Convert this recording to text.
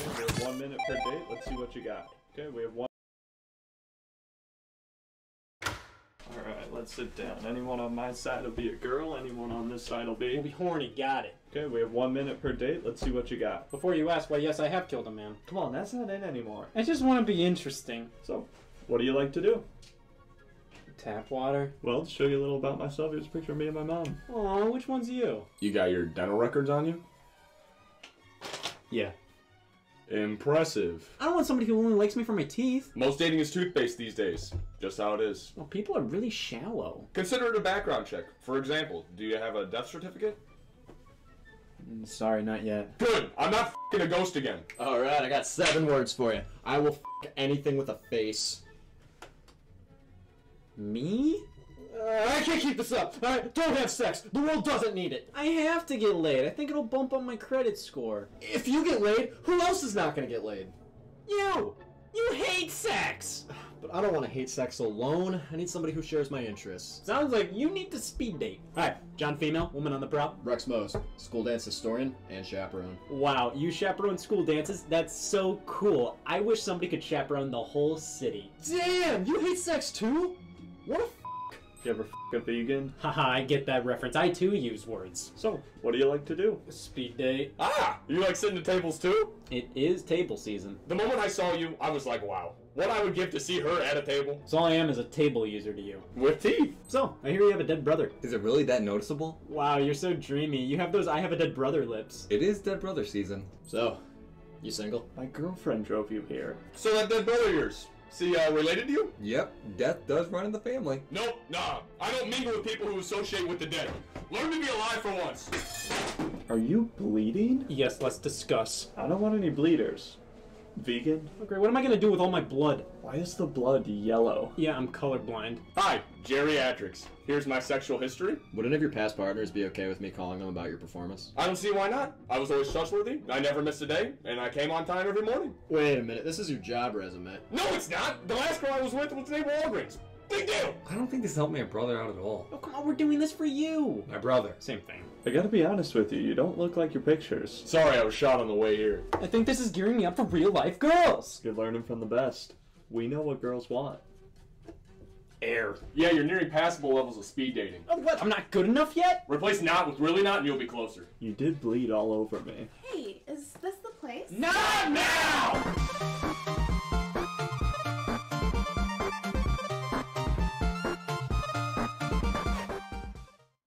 Okay, we have one minute per date. Let's see what you got. Okay, we have one. Alright, let's sit down. Anyone on my side will be a girl, anyone on this side will be. We'll be. be horny, got it. Okay, we have one minute per date. Let's see what you got. Before you ask, why, yes, I have killed a man. Come on, that's not in anymore. I just want to be interesting. So, what do you like to do? Tap water. Well, to show you a little about myself, here's a picture of me and my mom. Aw, which one's you? You got your dental records on you? Yeah. Impressive. I don't want somebody who only likes me for my teeth. Most dating is toothpaste these days. Just how it is. Well, people are really shallow. Consider it a background check. For example, do you have a death certificate? Mm, sorry, not yet. Good. I'm not fing a ghost again. All right, I got seven words for you. I will f- anything with a face. Me? Uh, I can't keep this up. All right, don't have sex. The world doesn't need it. I have to get laid. I think it'll bump up my credit score. If you get laid, who else is not gonna get laid? You! You hate sex! But I don't want to hate sex alone. I need somebody who shares my interests. Sounds like you need to speed date. Alright, John female, woman on the prowl. Rex Mose, school dance historian and chaperone. Wow, you chaperone school dances? That's so cool. I wish somebody could chaperone the whole city. Damn, you hate sex too? What a f- You ever f a vegan? Haha, I get that reference. I too use words. So, what do you like to do? Speed date. Ah! You like sitting at tables too? It is table season. The moment I saw you, I was like, wow. What I would give to see her at a table. So all I am is a table user to you. With teeth. So, I hear you have a dead brother. Is it really that noticeable? Wow, you're so dreamy. You have those I have a dead brother lips. It is Dead Brother season. So, you single? My girlfriend drove you here. So that dead brother yours. See, uh, related to you? Yep, death does run in the family. Nope, nah. I don't mingle with people who associate with the dead. Learn to be alive for once. Are you bleeding? Yes, let's discuss. I don't want any bleeders. Vegan? Okay, what am I gonna do with all my blood? Why is the blood yellow? Yeah, I'm colorblind. Hi, geriatrics. Here's my sexual history. Would any of your past partners be okay with me calling them about your performance? I don't see why not. I was always trustworthy. I never missed a day, and I came on time every morning. Wait a minute, this is your job resume. No, it's not. The last girl I was with was named Walgreens. Big deal. I don't think this helped my brother out at all. Oh, come on, we're doing this for you. My brother. Same thing. I gotta be honest with you, you don't look like your pictures. Sorry, I was shot on the way here. I think this is gearing me up for real life girls. You're learning from the best. We know what girls want. Air. Yeah, you're nearing passable levels of speed dating. Oh, what? I'm not good enough yet? Replace not with really not, and you'll be closer. You did bleed all over me. Hey, is this